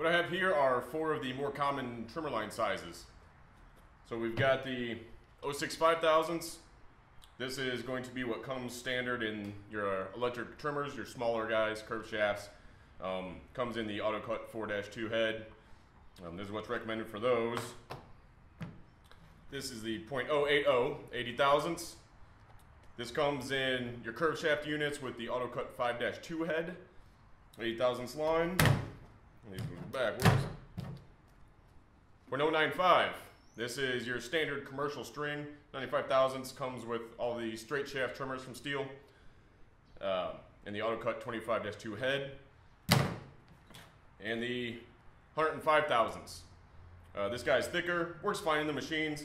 What I have here are four of the more common trimmer line sizes. So we've got the 06 5000s. This is going to be what comes standard in your electric trimmers, your smaller guys, curved shafts. Um, comes in the AutoCut 4-2 head. Um, this is what's recommended for those. This is the .080, 80 thousandths. This comes in your curved shaft units with the AutoCut 5-2 head, 80 thousandths line. Backwards. .095. This is your standard commercial string. 95 thousandths comes with all the straight shaft trimmers from Stihl. Uh, and the AutoCut 25-2 head. And the 105 thousandths. Uh, this guy's thicker, works fine in the machines.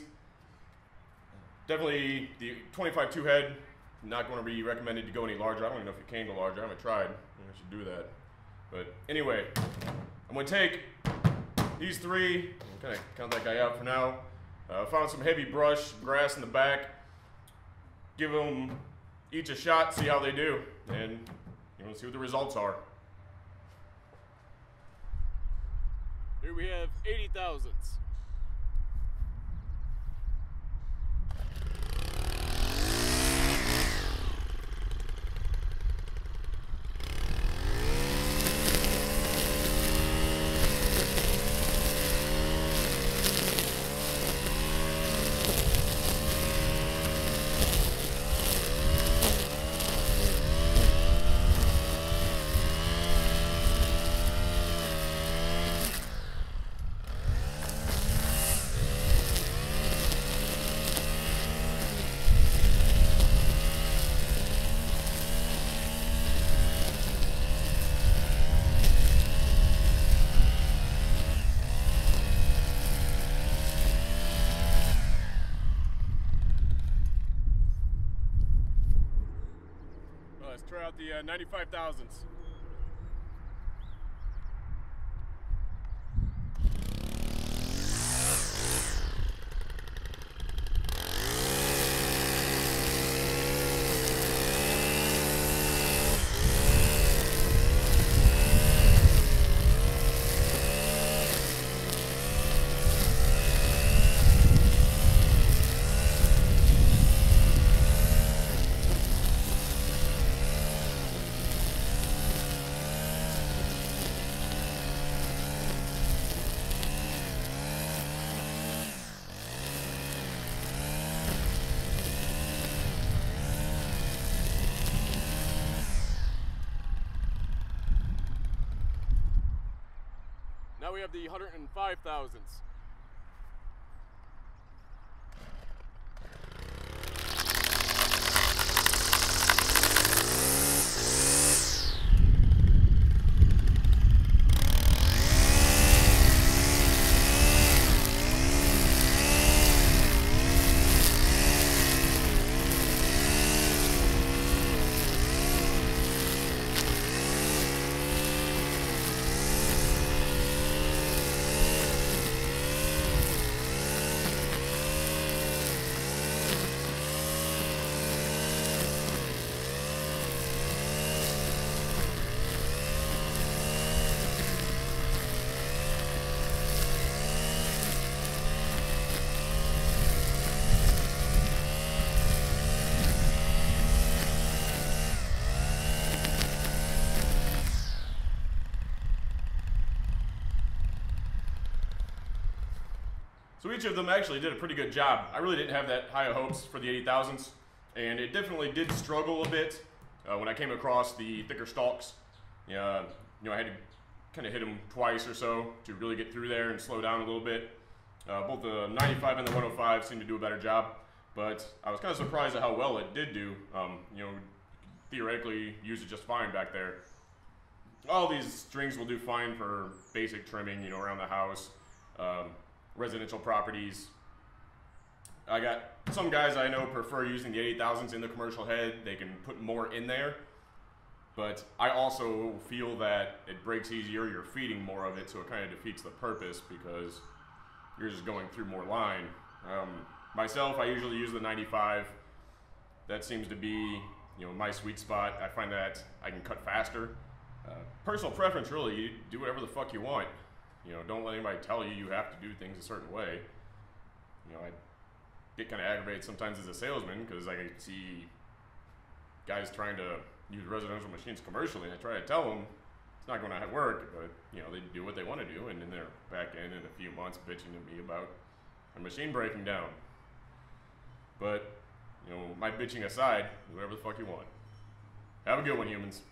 Definitely the 25-2 head, not going to be recommended to go any larger. I don't even know if it can go larger. I haven't tried. I should do that. But anyway, I'm to take these three, kind of count that guy out for now. Uh, found some heavy brush, grass in the back. Give them each a shot, see how they do, and you know, see what the results are. Here we have 80 thousandths. Well, let's try out the uh, 95 thousandths. We have the 105 thousandths. So each of them actually did a pretty good job. I really didn't have that high of hopes for the 80,000s, and it definitely did struggle a bit uh, when I came across the thicker stalks. Yeah, you know, I had to kind of hit them twice or so to really get through there and slow down a little bit. Uh, both the 95 and the 105 seemed to do a better job, but I was kind of surprised at how well it did do. Um, you know, theoretically used it just fine back there. All these strings will do fine for basic trimming, you know, around the house. Um, residential properties. I got some guys I know prefer using the 80,000s in the commercial head. They can put more in there. But I also feel that it breaks easier. You're feeding more of it, so it kind of defeats the purpose because you're just going through more line. Um, myself, I usually use the 95. That seems to be you know my sweet spot. I find that I can cut faster. Uh, personal preference, really. You do whatever the fuck you want. You know, don't let anybody tell you you have to do things a certain way. You know, I get kind of aggravated sometimes as a salesman because I see guys trying to use residential machines commercially. And I try to tell them it's not going to have work, but you know they do what they want to do, and then they're back in in a few months bitching to me about a machine breaking down. But you know, my bitching aside, whatever the fuck you want. Have a good one, humans.